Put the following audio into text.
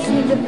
pjesnidir.